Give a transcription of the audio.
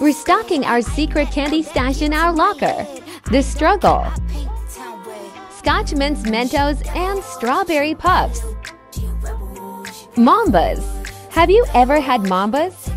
Restocking our secret candy stash in our locker. The struggle. Scotch Mints Mentos and Strawberry Puffs. Mambas. Have you ever had Mambas?